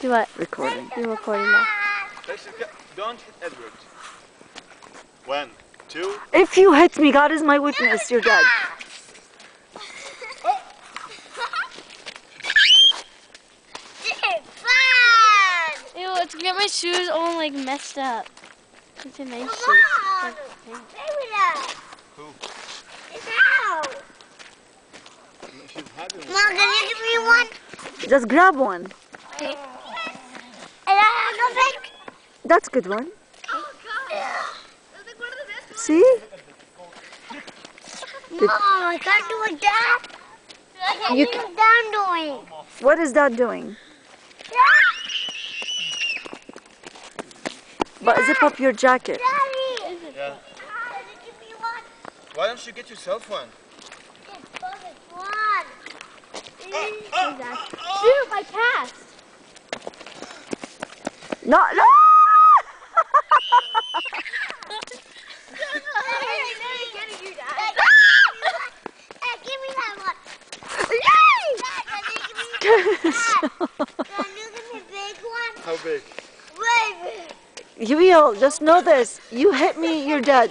Do what? Recording. You're recording now. Don't hit Edward. One, two. If you hit me, God is my witness, you're dead. Ew, let's get my shoes all like messed up. It's a nice shoes. Who? She's having Mom, can you give me one? Just grab one. And I have nothing. That's a good one. See? Mom, I can't do it down. I can't You do ca- it doing. What is that doing? But zip up your jacket. Daddy. Yeah. Give me one? Why don't you get yourself one? Get perfect one. Shoot, I passed. No, no! Hey, give me that one. Dad, can you give me Can you give me a big? How big? Way big. you will, just know this. You hit me, you're dead.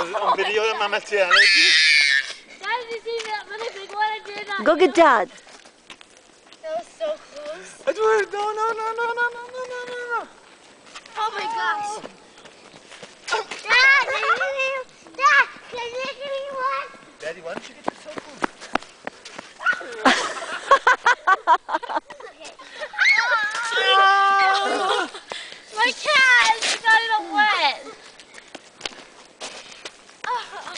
On video that mamma Dad, did you see that really big one I did? Not Go get dad. That was so close. Edward, no, no, no, no, no, no, no, no, no, no. Oh my gosh. Dad, can you give me, Dad, can you give me one? Daddy, why don't you get yourself one? My cat got it all wet. Ah.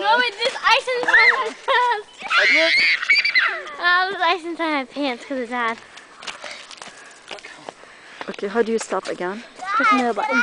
No, wait, ah, there's ice inside my pants. Oh, there's ice inside my pants because of that. Okay, how do you stop again? Push the middle button.